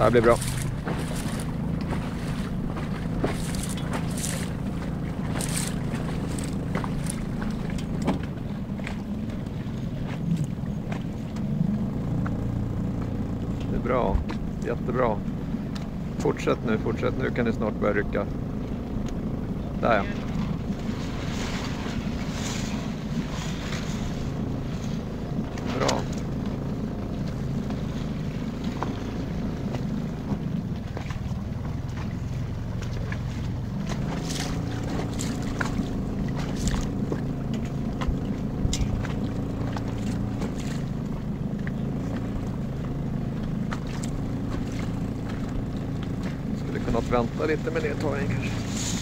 Det här blir bra. Det är bra. Jättebra. Fortsätt nu, fortsätt. Nu kan ni snart börja rycka. Där ja. Bra. Skulle kunnat vänta lite med nedtagningen kanske.